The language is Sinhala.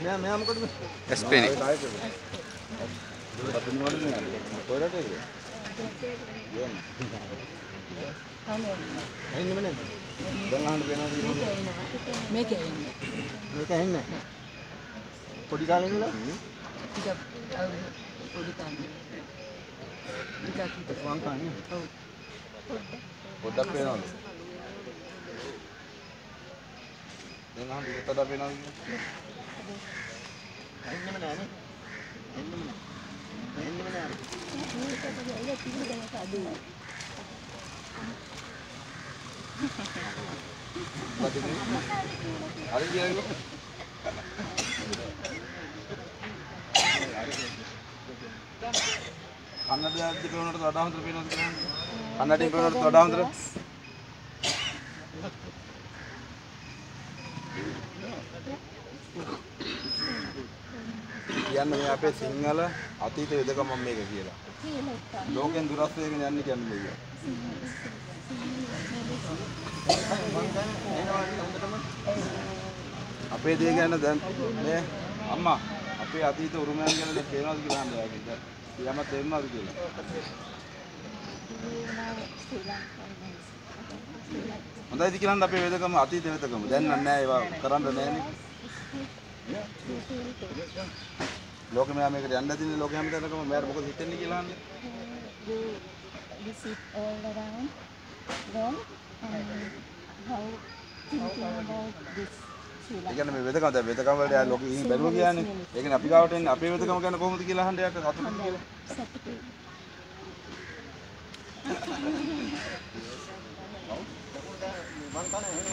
මෙයා මෙයා මොකටද? ස්පේනි. කොහෙලට ඒක? ඇහෙන්නේම නැද්ද? දැන් අහන්න කියලා? මේක එන්නේ. මේක ඇහෙන්නේ නැහැ. පොඩි කාලේ ඉඳලා ටික පොඩි කාලේ. ටිකක් විතර. වං කන්නේ. ඔව්. පොඩ්ඩක් පේනවද? දැන් අහන්න ටිකක් වඩා පේනවද කියලා? ඇහෙන්නේම නැහැ නේ. ඇහෙන්නේම නැහැ. ඇහෙන්නේම නැහැ. මොකද මේ? හරි කියලාද? කන්නඩියක් පේනවට වඩා හොඳට පේනවද කියලා? කන්නඩියෙන් පේනවට වඩා හොඳට කියන්න මේ අපේ සිංහල අතීත වෙදකම මේක කියලා. ලෝකෙන් දුරස් වෙගෙන යන්නේ කියන්නේ මේක. අපේ දේ ගැන දැන් මේ අම්මා අපේ අතීත උරුමයන් ගැන දැන් පේනවද කියලා අහන්න යාගෙන්. කියම තේරෙනවද කියලා. හොඳයිද කියන්න අපේ වෙදකම අතීත වෙදකම. දැන් නෑ ඒවා කරන්න නෑනේ. ලෝකෙ මෙයා මේකට යන්න දින්නේ ලෝකෙ හැම තැනකම මෙයාට මොකද හිතෙන්නේ කියලා අහන්නේ. do visit all around them and how thinking about this ඒ. කියන්නේ මේ වෙදකම දැන් වෙදකම වලට යා ලෝකෙ ඉහින් බැලුවා කියන්නේ. ඒ කියන්නේ අපි ගාවට එන්නේ අපේ වෙදකම ගැන කොහොමද කියලා අහන්න යාට සතුටුද කියලා. Saturday. මං කන එහෙම